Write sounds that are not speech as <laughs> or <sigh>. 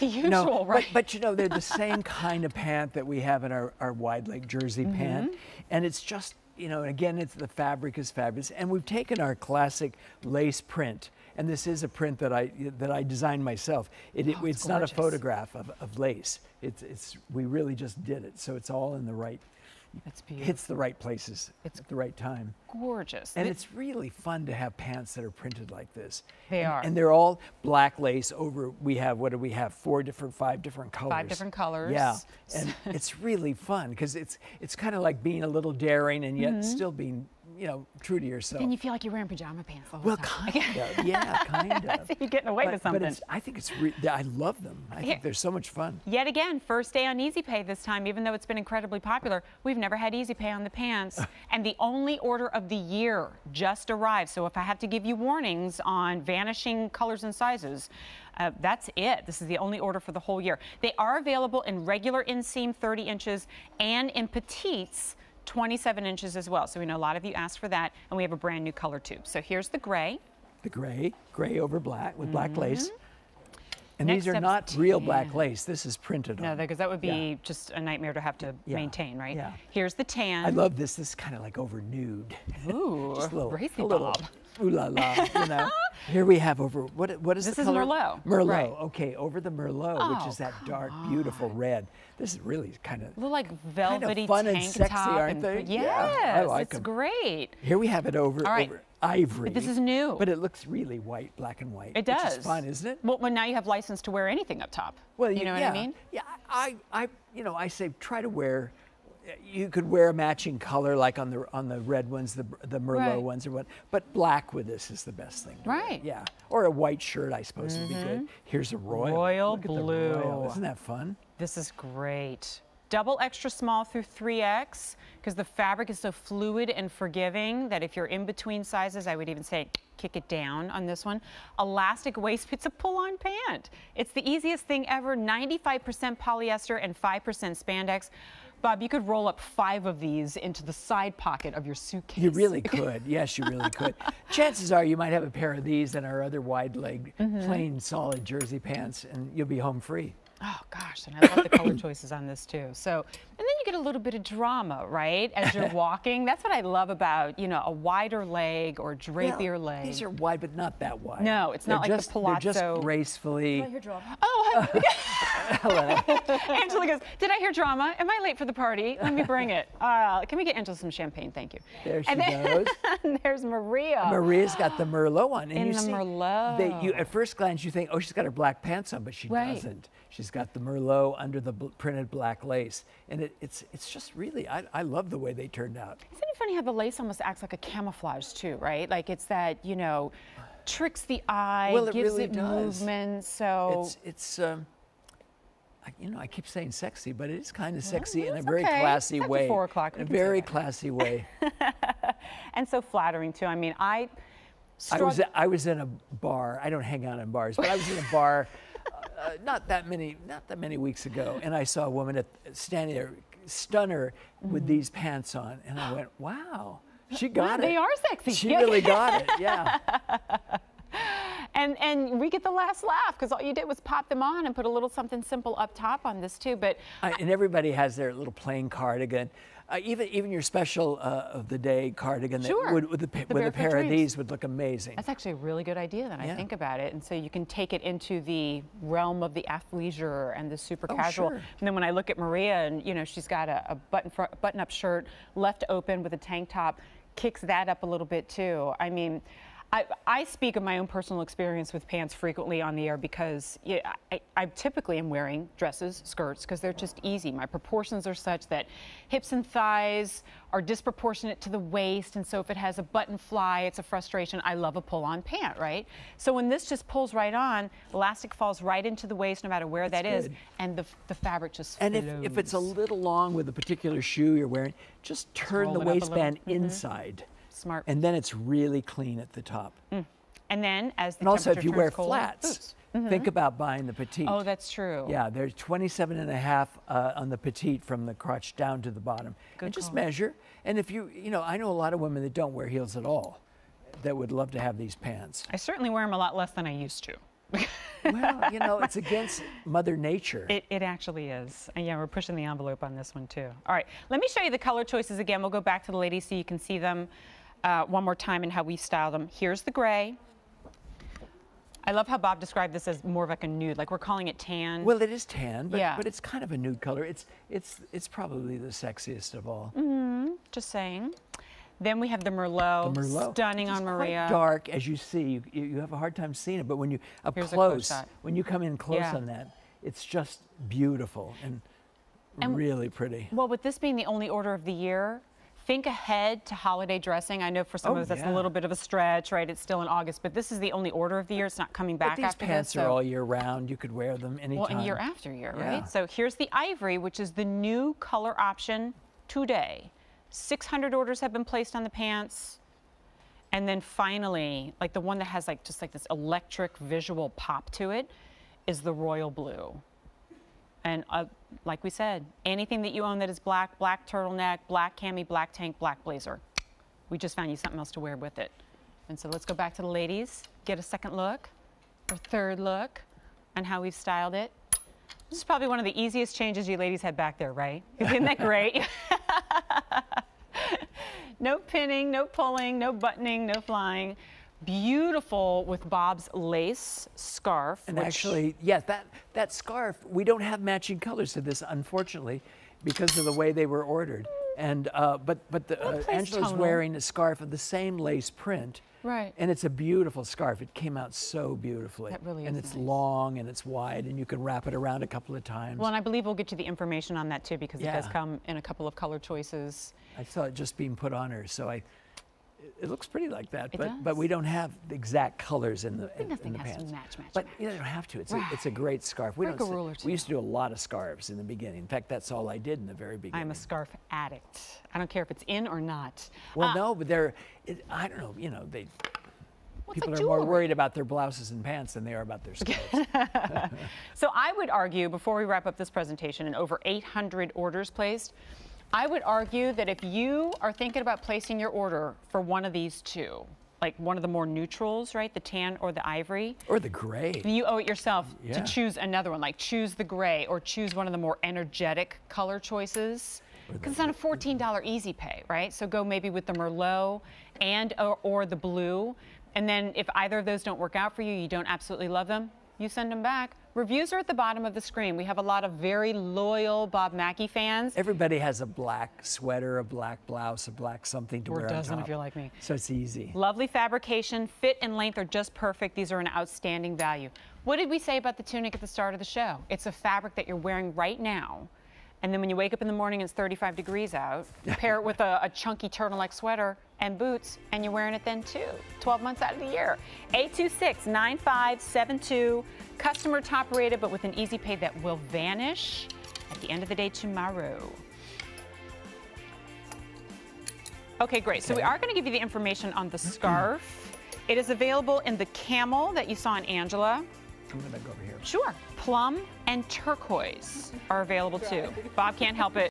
the usual, no, right? But, but you know, they're the <laughs> same kind of pant that we have in our, our wide leg jersey Mm-hmm. pant. And it's just, you know, again, it's the fabric is fabulous. And we've taken our classic lace print. And this is a print that I that I designed myself. It, it- Oh, it's it's not a photograph of, of lace. It's it's we really just did it. So it's all in the right It's beautiful. hits the right places It's at the right time. Gorgeous. And it's really fun to have pants that are printed like this. They And- are. And they're all black lace over, we have, what do we have? Four different, five different colors. Five different colors. Yeah. <laughs> And it's really fun because it's, it's kind of like being a little daring and yet mm-hmm. still being, you know, true to yourself. and you feel like you're wearing pajama pants the whole well, time. kind <laughs> of. Yeah, kind <laughs> of. you're getting away but, with but something. it's, I think it's, re- I love them. I think they're so much fun. Yet again, first day on Easy Pay this time, even though it's been incredibly popular, we've never had Easy Pay on the pants. and the only order of the year just arrived. So if I have to give you warnings on vanishing colors and sizes, uh, that's it. This is the only order for the whole year. They are available in regular inseam 30 inches and in petites 27 inches as well. So we know a lot of you asked for that, and we have a brand new color tube. So here's the gray. The gray, gray over black with black lace. And. Next these are not real black lace. This is printed No, on. because that would be Yeah. just a nightmare to have to Yeah, maintain, right? yeah. Here's the tan. I love this. This is kind of like over nude. Ooh, <laughs> Just a little, racy a little <laughs> ooh la la, you know. <laughs> Here we have over what what is This the is color? Merlot, Merlot. right. Okay, over the Merlot, which Oh, is that dark, beautiful red. This is really kind of. Little like Kind of velvety fun and sexy, top aren't and they? Yes, Yeah, I like it's 'em. great. Here we have it over, All right. over ivory. But this is new. But it looks really white, black and white. It does. is fun, isn't it? Well, well, now you have license to wear anything up top. Well, you know yeah, what I mean? Yeah, I, I, you know, I say try to wear. You could wear a matching color, like on the on the red ones, the the Merlot Right. ones, or what. But black with this is the best thing. wear. Right. Mm-hmm. Yeah. Or a white shirt, I suppose would be good. Here's a royal. Royal Look the royal. blue. Isn't that fun? This is great. Double extra small through 3X because the fabric is so fluid and forgiving that if you're in between sizes, I would even say kick it down on this one. Elastic waist, it's a pull on pant. It's the easiest thing ever 95% polyester and 5% spandex. Bob, you could roll up five of these into the side pocket of your suitcase. You really <laughs> could. Yes, you really could. Chances are you might have a pair of these and our other wide leg, Mm-hmm. plain, solid jersey pants, and you'll be home free. Oh gosh, and I love the color <coughs> choices on this too. So, and then you get a little bit of drama, right, as you're <laughs> walking. That's what I love about you know a wider leg or drapier Well, leg. These are wide, but not that wide. No, it's They're not like the just, They're just palazzo- gracefully. Oh, <laughs> <laughs> Angela goes, Did I hear drama? Am I late for the party? Let me bring it. Uh, can we get Angela some champagne? Thank you. There she and then, goes. and there's Maria. Maria's got the Merlot on, and In you the see, Merlot. They, you, at first glance, you think, oh, she's got her black pants on, but she Right. doesn't. She's got the Merlot under the bl- printed black lace, and it, it's it's just really, I, I love the way they turned out. Isn't it funny how the lace almost acts like a camouflage too, right? Like it's that, you know, tricks the eye, Well, it gives really it does. movement. So It's it's. Um, I, you know, I keep saying sexy, but it is kind of sexy in a very okay. classy It's way. four o'clock, In a very classy way. <laughs> and so flattering too. I mean, I I was I was in a bar. I don't hang out in bars, but I was in a bar <laughs> uh, not that many not that many weeks ago, and I saw a woman at, standing there, stunner, Mm-hmm. with these pants on, and I went, "Wow, she got it. they are sexy. She really got it. Yeah. <laughs> and and we get the last laugh because all you did was pop them on and put a little something simple up top on this too. But I, and everybody has their little plain cardigan. Uh, even even your special uh, of the day cardigan that Sure. would, with, a, pa- The with a pair of these would look amazing. that's actually a really good idea that I think about it. And so you can take it into the realm of the athleisure and the super Oh, casual. sure. And then when I look at Maria and you know she's got a, a button fr- button up shirt left open with a tank top, kicks that up a little bit too. I mean. I, I speak of my own personal experience with pants frequently on the air because yeah, I, I typically am wearing dresses, skirts, because they're just easy. My proportions are such that hips and thighs are disproportionate to the waist, and so if it has a button fly, it's a frustration. I love a pull-on pant, right? So when this just pulls right on, elastic falls right into the waist, no matter where That's that is, good. and the, the fabric just And if, if it's a little long with a particular shoe you're wearing, just turn roll the it up a little. waistband Mhm. inside. Smart. And then it's really clean at the top. and then as the And also, if you wear colder, flats, boots. think about buying the petite. Oh, that's true. Yeah, there's 27 and a half uh, on the petite from the crotch down to the bottom. Good and just call. measure. And if you, you know, I know a lot of women that don't wear heels at all that would love to have these pants. I certainly wear them a lot less than I used to. well, you know, it's against Mother Nature. It, it actually is. And yeah, we're pushing the envelope on this one too. All right, let me show you the color choices again. We'll go back to the ladies so you can see them uh, one more time and how we style them. Here's the gray. I love how Bob described this as more of like a nude, like we're calling it tan. well, it is tan, but, Yeah. but it's kind of a nude color. It's it's it's probably the sexiest of all. Just saying. Then we have the Merlot, The Merlot, stunning on Maria. dark, as you see. You, you you have a hard time seeing it, but when you up Here's close close, when you come in close Yeah. on that, it's just beautiful and, And- really pretty. Well, with this being the only order of the year, think ahead to holiday dressing. I know for some Oh, of us that's yeah. a little bit of a stretch, right? It's still in August, but this is the only order of the year. It's not coming back But these pants this. are all year round. You could wear them anytime. Well, and year after year, Yeah. right? So here's the ivory, which is the new color option today. 600 orders have been placed on the pants. And then finally, like the one that has like just like this electric visual pop to it is the royal blue. And uh, like we said, anything that you own that is black, black turtleneck, black cami, black tank, black blazer. We just found you something else to wear with it. And so let's go back to the ladies, get a second look or third look on how we've styled it. This is probably one of the easiest changes you ladies had back there, right? <laughs> Isn't that great? <laughs> no pinning, no pulling, no buttoning, no flying. Beautiful with Bob's lace scarf. And which- actually, yes, that, that scarf, we don't have matching colors to this, unfortunately, because of the way they were ordered. And uh, but but the, uh, Angela's tonal. wearing a scarf of the same lace print. Right. And it's a beautiful scarf. It came out so beautifully. That really is. And it's nice. long and it's wide, and you can wrap it around a couple of times. well, and I believe we'll get you the information on that too because it does come in a couple of color choices. I saw it just being put on her, so I. it- looks pretty like that, It but but we don't have the exact colors in the in, nothing in the has to pants. match, match, But you don't have to. It's a, it's a great scarf. We Break don't. a s- rule or We used to do a lot of scarves in the beginning. In fact, that's all I did in the very beginning. I'm a scarf addict. I don't care if it's in or not. Well, Uh, no, but they're. It, I don't know. You know, they. People like are more worried about their blouses and pants than they are about their <laughs> scarves. So I would argue, before we wrap up this presentation, and over 800 orders placed, I would argue that if you are thinking about placing your order for one of these two, like one of the more neutrals, right, the tan or the ivory, or the gray. you owe it yourself Yeah. to choose another one, like choose the gray or choose one of the more energetic color choices. Because it's on a mm-hmm. $14 easy pay, right? So go maybe with the Merlot and or, or the blue. And then if either of those don't work out for you, you don't absolutely love them, you send them back. Reviews are at the bottom of the screen. We have a lot of very loyal Bob Mackie fans. Everybody has a black sweater, a black blouse, a black something to Or wear doesn't on if you're like me. So it's easy. Lovely fabrication, fit and length are just perfect. These are an outstanding value. What did we say about the tunic at the start of the show? It's a fabric that you're wearing right now. And then when you wake up in the morning, it's 35 degrees out. Pair it with a, a chunky turtleneck sweater and boots, and you're wearing it then too. 12 months out of the year. 826 9572. Customer top rated, but with an easy pay that will vanish at the end of the day tomorrow. Okay, great. So we are going to give you the information on the scarf. It is available in the camel that you saw in Angela. I'm gonna go over here. Sure. Plum and turquoise are available too. Bob can't help it.